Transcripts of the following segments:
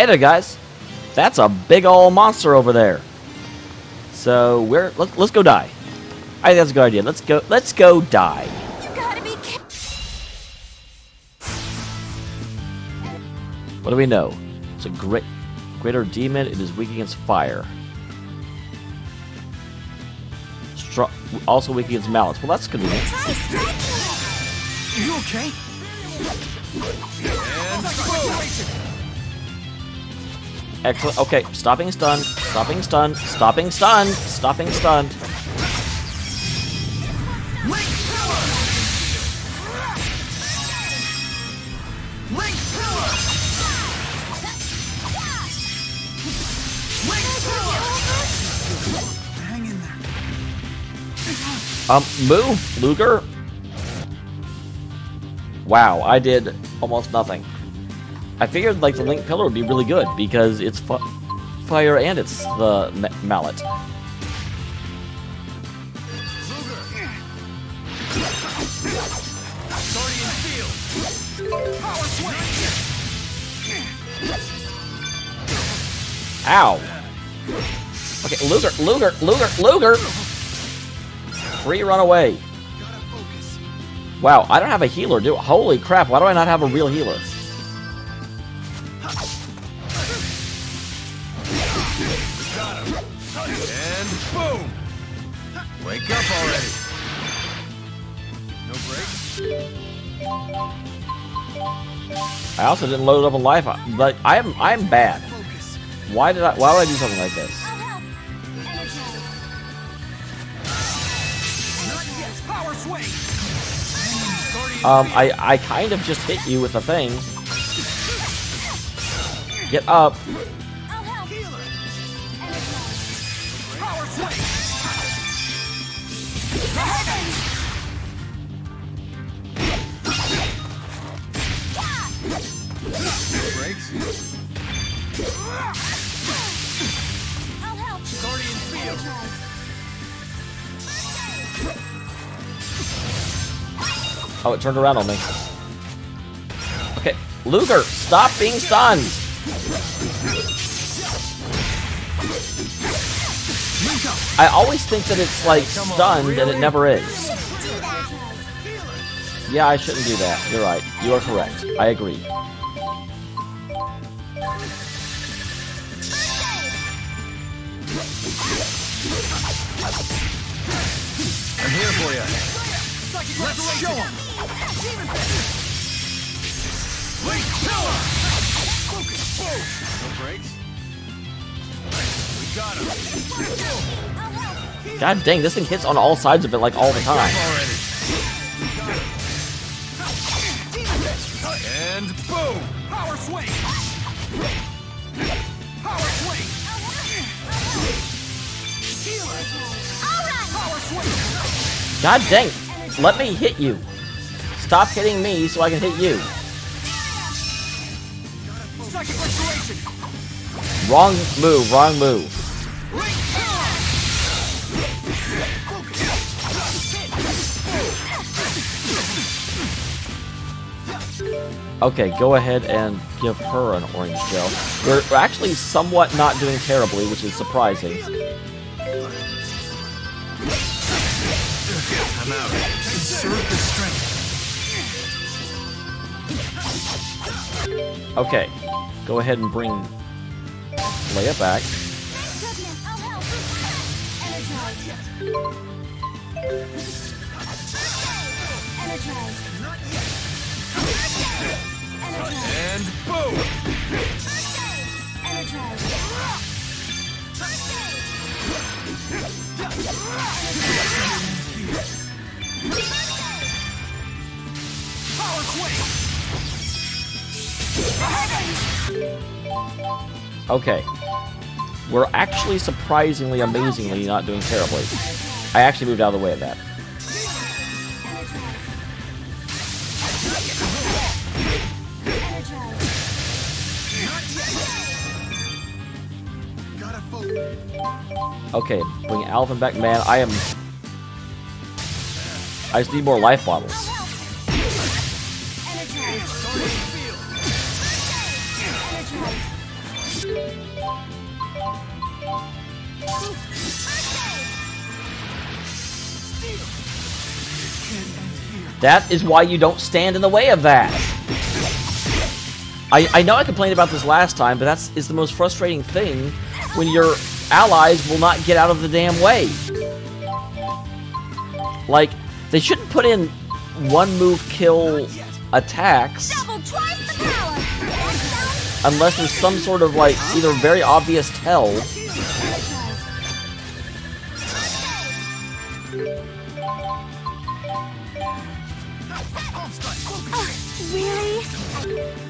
Hey there, guys. That's a big old monster over there. So we're let's let's go die. I think that's a good idea. Let's go. Let's go die. You gotta be What do we know? It's a great greater demon. It is weak against fire. Stro- also weak against mallets. Well, that's convenient. Try! You okay? Excellent. Okay, stopping stun. Stopping stun. Stopping stun. Stopping stun. Um, move, Ludger. Wow, I did almost nothing. I figured like the Link Pillar would be really good because it's fire and it's the ma- mallet. Ow. Okay, Ludger, Ludger, Ludger, Ludger. Free run away. Wow, I don't have a healer, do Holy crap, why do I not have a real healer? Wake up already. No breaks? I also didn't load up a life, but I'm I'm bad. Why did I why would I do something like this? Um, I, I kind of just hit you with the thing. Get up. Oh, it turned around on me. Okay, Ludger, stop being stunned. I always think that it's like stunned, and it never is. Yeah, I shouldn't do that. You're right. You are correct. I agree. I'm here for you. Let's show him. Link Pillar! Focus. Boom. No breaks. We got him. God dang, this thing hits on all sides of it like all the time. And boom! Power swing. God dang, let me hit you. Stop hitting me so I can hit you. Wrong move, wrong move. Okay, go ahead and give her an orange gel. We're actually somewhat not doing terribly, which is surprising. I'm out. Okay, go ahead and bring Leia back. Goodness, And boom! Energize. Power swing. Okay. We're actually surprisingly, amazingly not doing terribly. I actually moved out of the way of that. Okay, bring Alvin back. Man, I am... I just need more life bottles. That is why you don't stand in the way of that. I, I know I complained about this last time, but that's is the most frustrating thing when your allies will not get out of the damn way. Like, they shouldn't put in one move kill attacks unless there's some sort of like either very obvious tell Oh, really?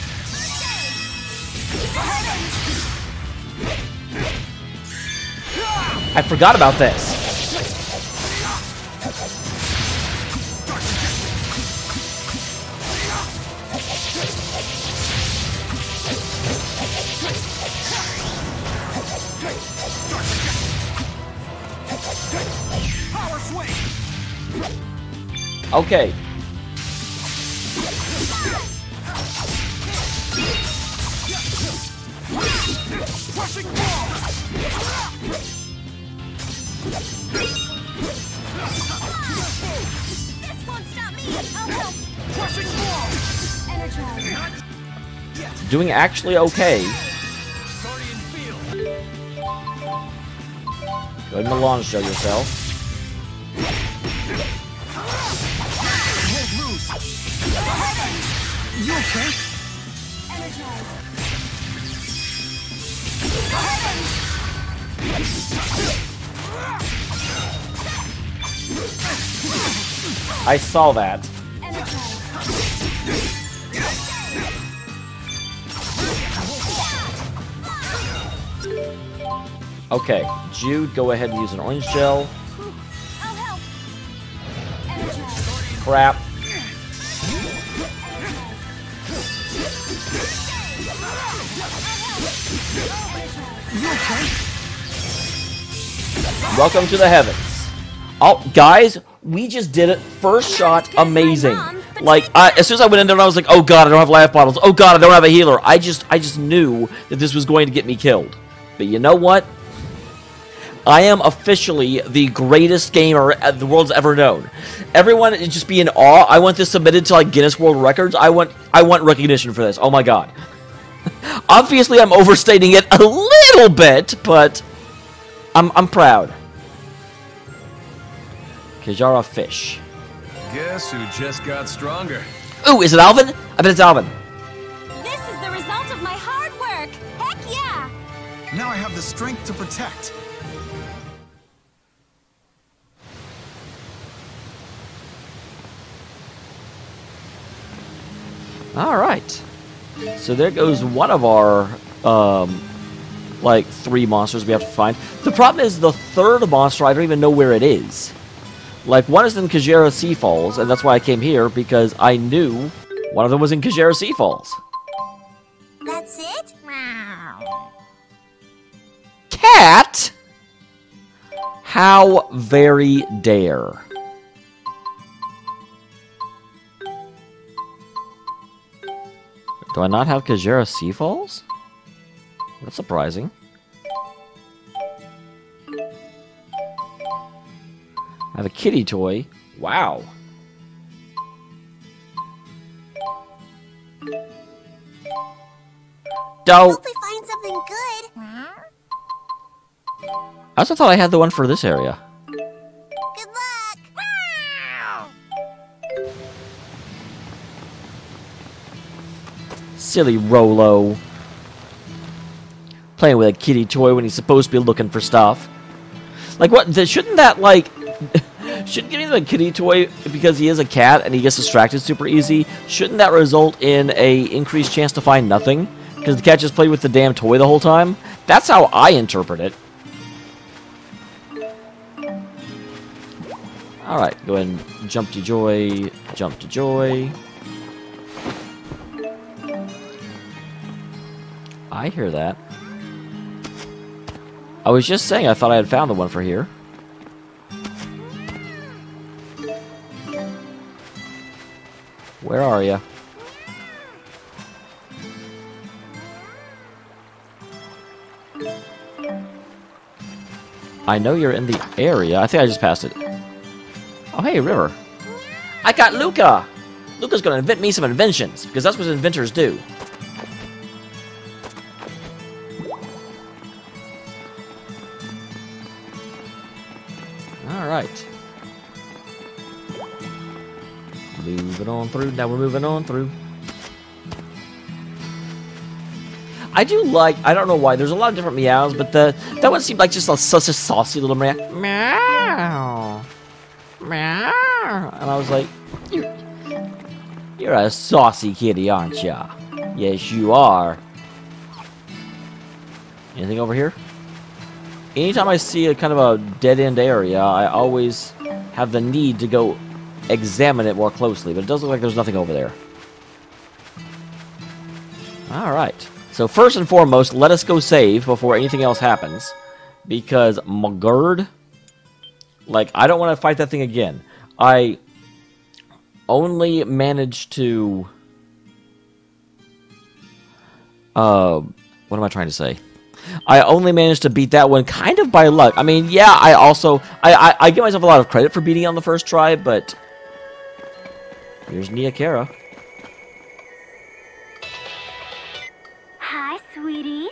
I forgot about this. Okay. Crushing ball. This won't stop me. I'll help. Crushing ball. Energize. Not. Doing actually okay. Go ahead and launch show yourself. You okay? I saw that. Okay, Jude, go ahead and use an orange gel. Crap. Welcome to the heavens. Oh, guys, we just did it. First shot, That's 'cause my amazing. Like, I, as soon as I went in there, I was like, "Oh God, I don't have life bottles. Oh God, I don't have a healer." I just, I just knew that this was going to get me killed. But you know what? I am officially the greatest gamer uh, the world's ever known. Everyone is just be in awe. I want this submitted to like Guinness World Records. I want, I want recognition for this. Oh my God. Obviously, I'm overstating it a little bit, but I'm, I'm proud. Kajara Fish. Guess who just got stronger? Ooh, is it Alvin? I bet it's Alvin. This is the result of my hard work. Heck yeah. Now I have the strength to protect. All right. So there goes one of our, um, like, three monsters we have to find. The problem is the third monster, I don't even know where it is. Like, one is in Kajera Sea Falls, and that's why I came here, because I knew one of them was in Kajera Sea Falls. That's it? Wow. Cat? How very dare. Do I not have Kajera Sea Falls? That's surprising. I have a kitty toy. Wow. Dope. Hope we find something good. I also thought I had the one for this area. Silly Rollo. Playing with a kitty toy when he's supposed to be looking for stuff. Like, what? Shouldn't that, like. shouldn't giving him a kitty toy because he is a cat and he gets distracted super easy, shouldn't that result in a increased chance to find nothing? Because the cat just played with the damn toy the whole time? That's how I interpret it. Alright, go ahead and jump to joy, jump to joy. I hear that. I was just saying I thought I had found the one for here. Where are you? I know you're in the area. I think I just passed it. Oh, hey, River. I got Luca! Luca's gonna invent me some inventions, because that's what inventors do. Through. Now we're moving on through. I do like. I don't know why. There's a lot of different meows, but the that one seemed like just a, such a saucy little meow. Meow, meow, and I was like, "You're, you're a saucy kitty, aren't ya? Yes, you are." Anything over here? Anytime I see a kind of a dead end area, I always have the need to go examine it more closely. But it does look like there's nothing over there. All right. So first and foremost, let us go save before anything else happens. Because McGurd, like, I don't want to fight that thing again. I only managed to... Uh, what am I trying to say? I only managed to beat that one kind of by luck. I mean, yeah, I also... I, I, I give myself a lot of credit for beating on the first try, but... Here's Nia Khera. Hi, sweetie.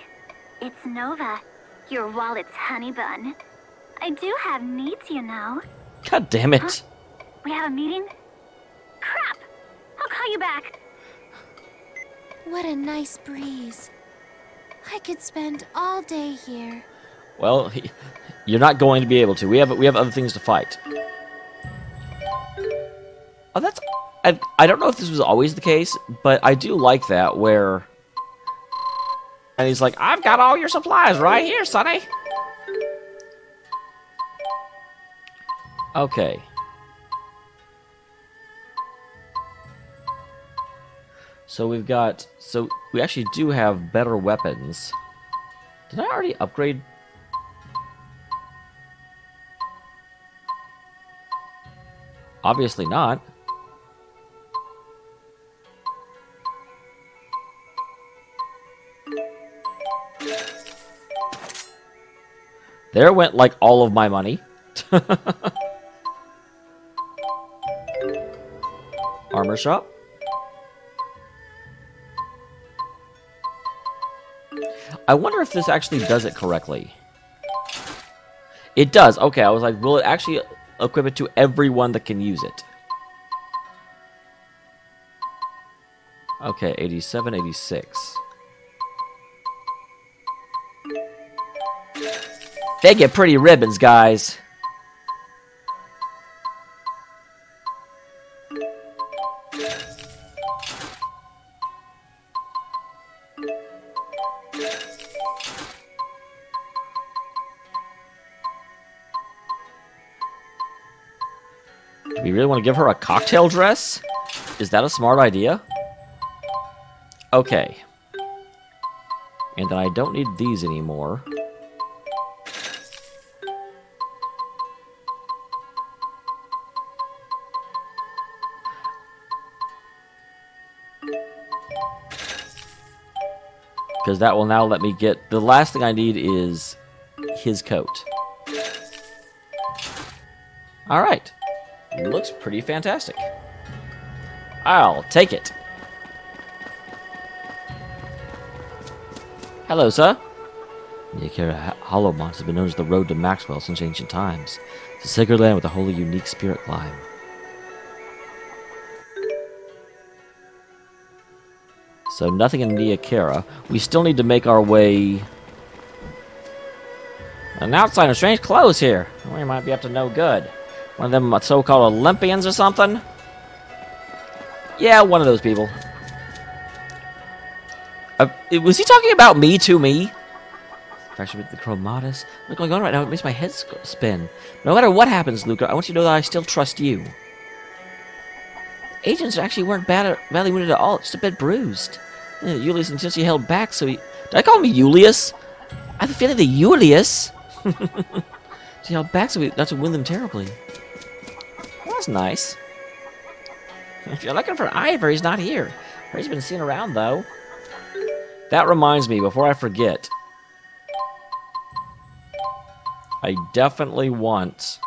It's Nova, your wallet's honey bun. I do have needs, you know. God damn it. We have a meeting? Crap! I'll call you back. What a nice breeze. I could spend all day here. Well, he, you're not going to be able to. We have we have other things to fight. Oh, that's. I, I don't know if this was always the case, but I do like that where. And he's like, I've got all your supplies right here, Sonny. Okay. So we've got. So we actually do have better weapons. Did I already upgrade? Obviously not. There went like all of my money. Armor shop. I wonder if this actually does it correctly. It does. Okay, I was like, will it actually equip it to everyone that can use it? Okay, 87, 86. They get pretty ribbons, guys. Do we really want to give her a cocktail dress? Is that a smart idea? Okay. And then I don't need these anymore. Because that will now let me get... The last thing I need is his coat. Alright. Looks pretty fantastic. I'll take it. Hello, sir. Yakira Hollow Moss has been known as the road to Maxwell since ancient times. It's a sacred land with a wholly unique spirit climb. So nothing in Nia Khera. We still need to make our way... An outsider, strange clothes here. We might be up to no good. One of them so-called Olympians or something? Yeah, one of those people. Uh, was he talking about me to me? Fractured with the chromatus. What's going on right now? It makes my head spin. No matter what happens, Luca, I want you to know that I still trust you. Agents actually weren't bad badly wounded at all, just a bit bruised. Yeah, Julius intentionally held back, so he. Did I call him Julius? I have a feeling that Julius. he held back, so he not to wound them terribly. Well, that's nice. If you're looking for Ivar, he's not here. He's been seen around, though. That reminds me, before I forget, I definitely want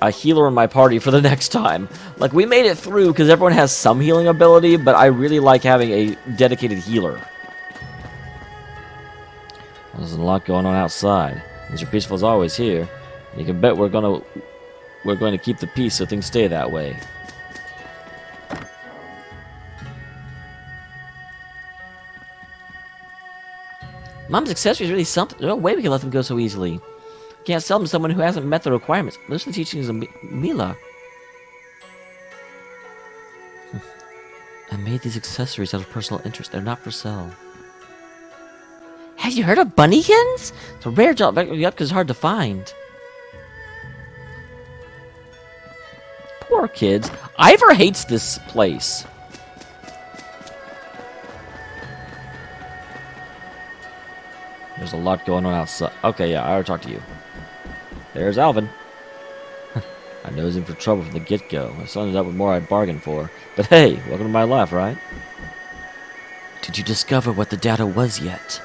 a healer in my party for the next time. Like, we made it through because everyone has some healing ability, but I really like having a dedicated healer. There's a lot going on outside. Mr. peaceful is always here. You can bet we're gonna we're going to keep the peace so things stay that way. Mom's accessory is really something. There's no way we can let them go so easily. Can't sell them to someone who hasn't met the requirements. Of the teachings of Mi- Mila. Hmm. I made these accessories out of personal interest. They're not for sale. Have you heard of bunnykins? It's a rare job back because it's hard to find. Poor kids. Ivar hates this place. There's a lot going on outside. Okay, yeah, I already talked to you. There's Alvin. I know he's in for trouble from the get-go. Son ended up with more I'd bargained for. But hey, welcome to my life, right? Did you discover what the data was yet?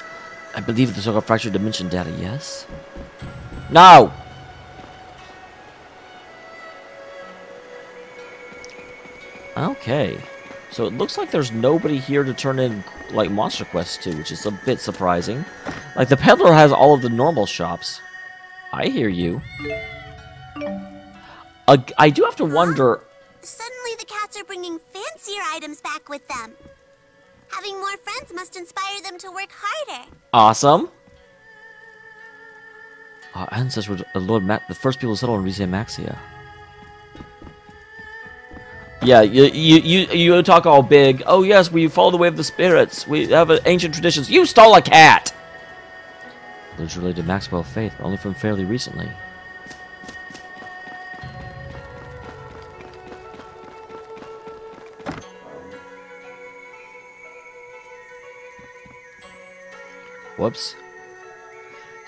I believe the so-called fractured dimension data, yes? No! Okay. So it looks like there's nobody here to turn in, like, Monster Quest to, which is a bit surprising. Like, the peddler has all of the normal shops. I hear you. Uh, I do have to wonder... Suddenly the cats are bringing fancier items back with them. Having more friends must inspire them to work harder. Awesome. Our ancestors were Lord Ma the first people to settle in Rieze Maxia. Yeah, you, you you you talk all big. Oh yes, we follow the way of the spirits. We have uh, ancient traditions. You stole a cat. Those related to Maxwell faith, but only from fairly recently. Whoops.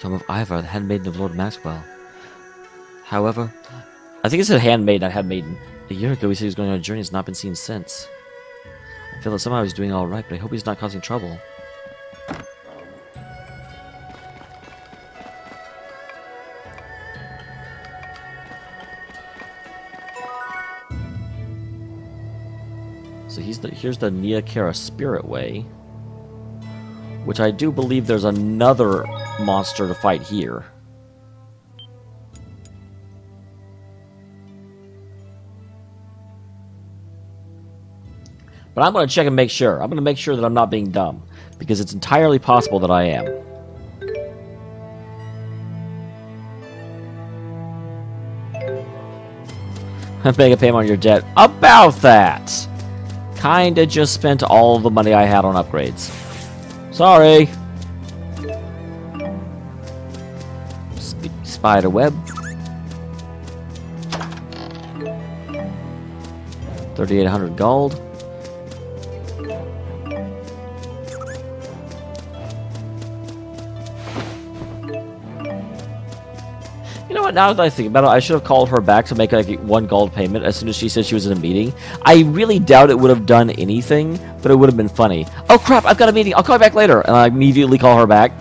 Tomb of Ivar, the handmaiden of Lord Maxwell. However, I think it said handmaid, not handmaiden. A year ago, he said he was going on a journey and has not been seen since. I feel that somehow he's doing all right, but I hope he's not causing trouble. Here's the Nia Khera Spirit Way. Which I do believe there's another monster to fight here. But I'm going to check and make sure. I'm going to make sure that I'm not being dumb. Because it's entirely possible that I am. Paying a payment on your debt. About that! Kinda just spent all the money I had on upgrades. Sorry. Sp spider web. 3,800 gold. Now that I think about it, I should have called her back to make like one gold payment as soon as she said she was in a meeting. I really doubt it would have done anything, but it would have been funny. Oh crap! I've got a meeting. I'll call you back later, and I immediately call her back.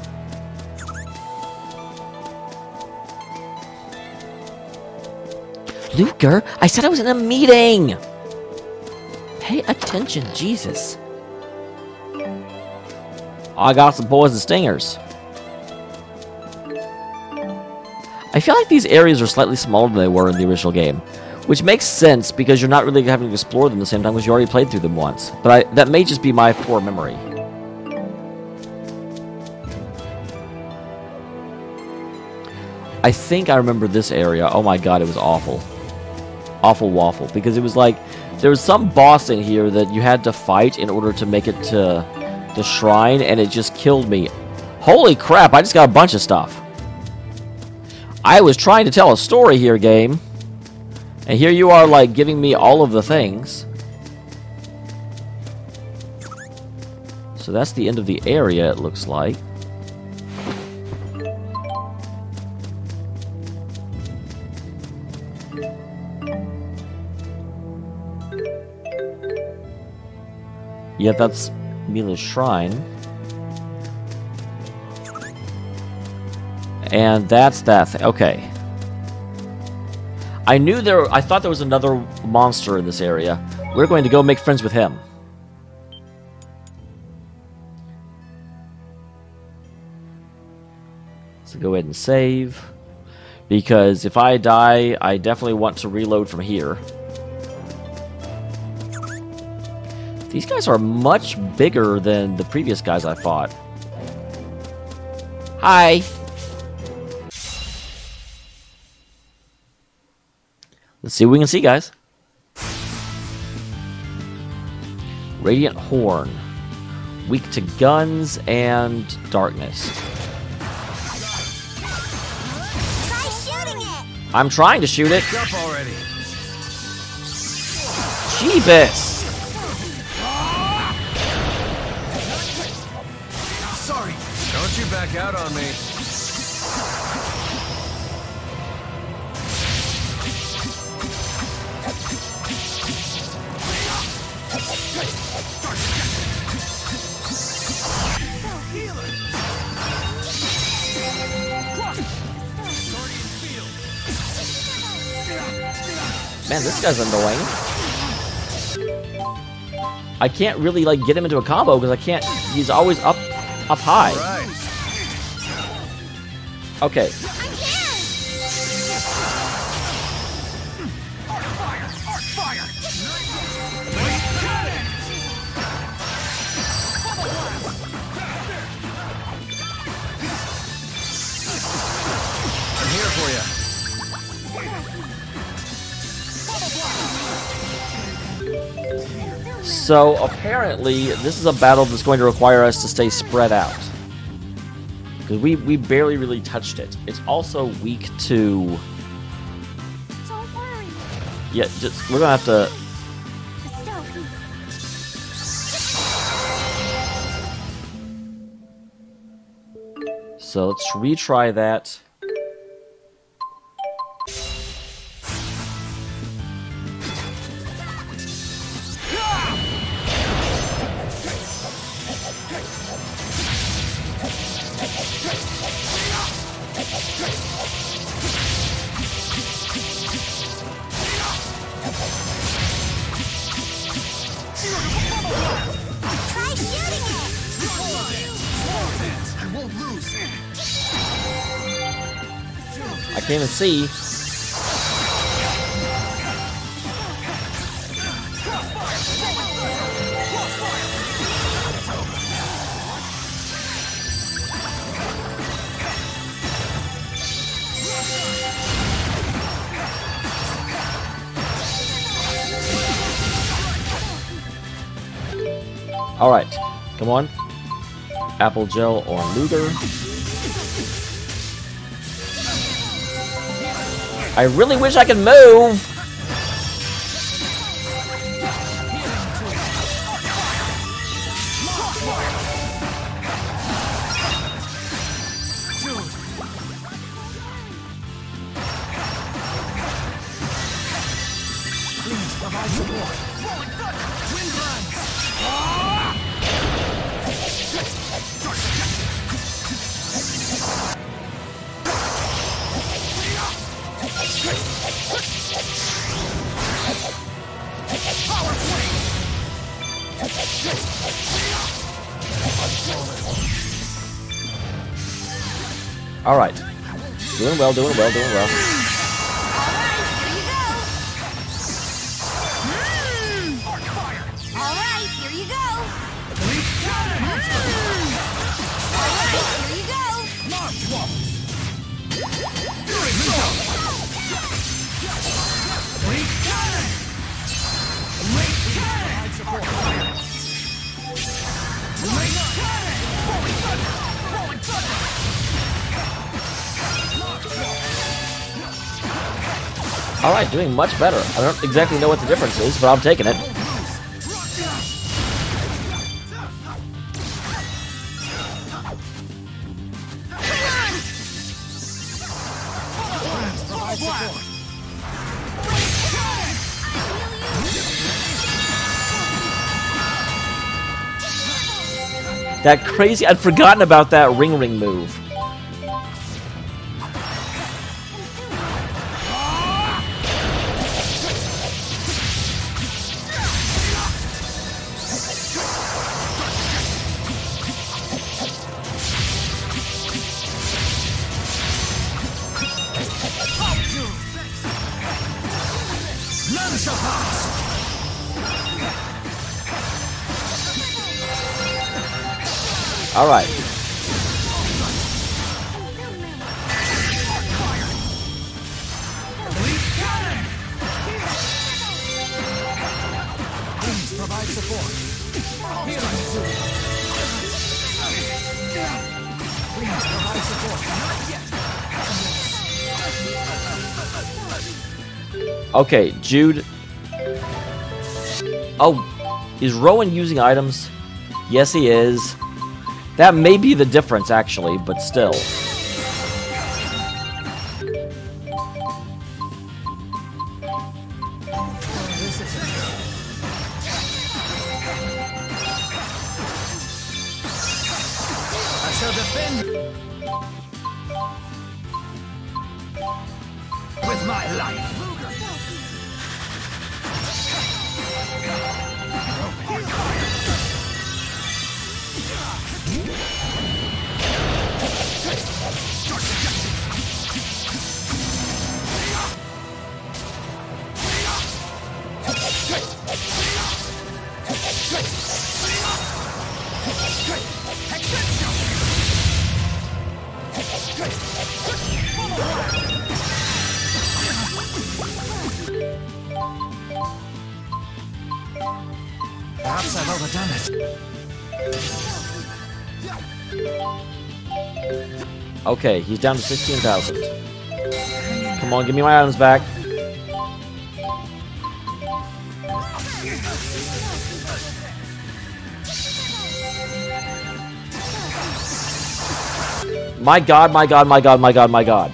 Ludger, I said I was in a meeting. Pay attention, Jesus. I got some poison stingers. I feel like these areas are slightly smaller than they were in the original game, which makes sense because you're not really having to explore them the same time because you already played through them once. But I, that may just be my poor memory. I think I remember this area. Oh my god, it was awful. Awful waffle. Because it was like, there was some boss in here that you had to fight in order to make it to the shrine, and it just killed me. Holy crap, I just got a bunch of stuff. I was trying to tell a story here, game. And here you are, like, giving me all of the things. So that's the end of the area, it looks like. Yeah, that's Mila's shrine. And that's that thing. Okay. I knew there... I thought there was another monster in this area. We're going to go make friends with him. So go ahead and save. Because if I die, I definitely want to reload from here. These guys are much bigger than the previous guys I fought. Hi! Let's see what we can see, guys. Radiant Horn. Weak to guns and darkness. Try shooting it. I'm trying to shoot it. Jump already. Jeebus! Sorry. Don't you back out on me. Man, this guy's annoying. I can't really like get him into a combo because I can't. He's always up, up high. Okay. So apparently, this is a battle that's going to require us to stay spread out. Because we, we barely really touched it. It's also weak to... Don't worry. Yeah, just, we're gonna have to... So let's retry that. Can't see. Alright, come on. Apple Gel or Ludger. I really wish I could move! Alright. Doing well, doing well, doing well. Doing much better. I don't exactly know what the difference is, but I'm taking it. That crazy... I'd forgotten about that ring ring move. Okay, Jude. Oh, is Rowen using items? Yes, he is. That may be the difference, actually, but still. Okay, he's down to 16,000. Come on, give me my items back. My god, my god, my god, my god, my god.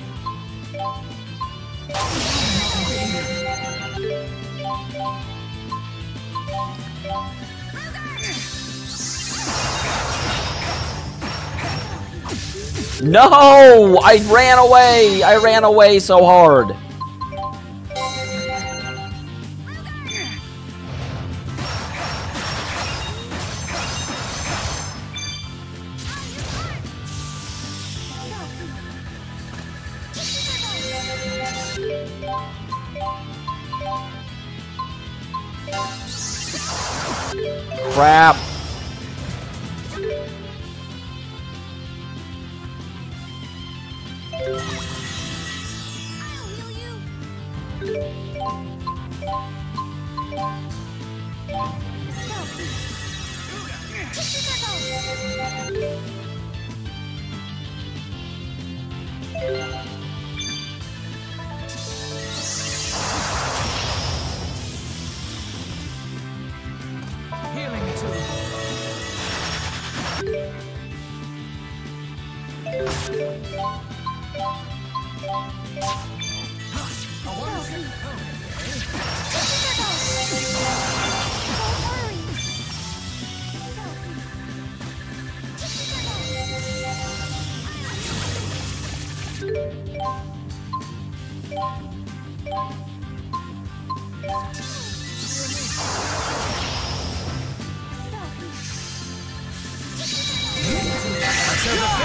No! I ran away! I ran away so hard.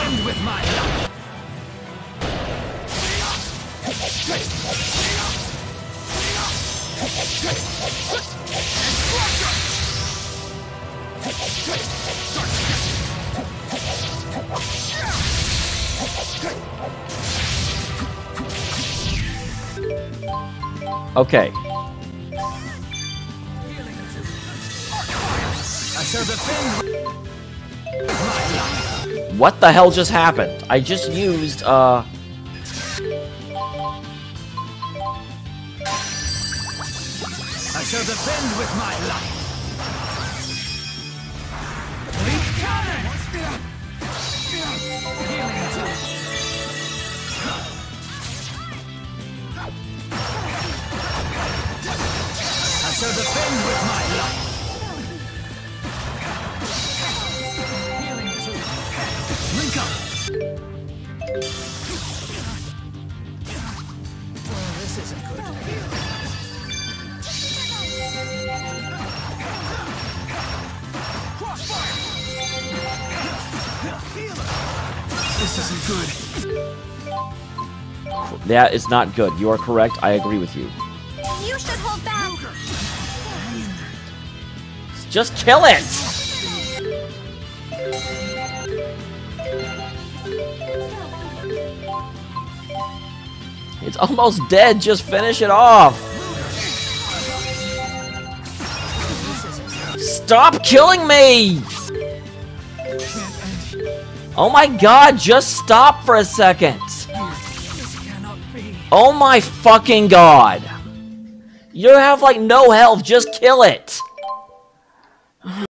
Defend with my life. Okay. I shall defend with my life. What the hell just happened? I just used, uh... shall defend with my life. I shall defend That is not good. You are correct. I agree with you. You should hold back. Just kill it! It's almost dead. Just finish it off. Stop killing me! Oh my god, just stop for a second. Oh my fucking god. You have like no health, just kill it.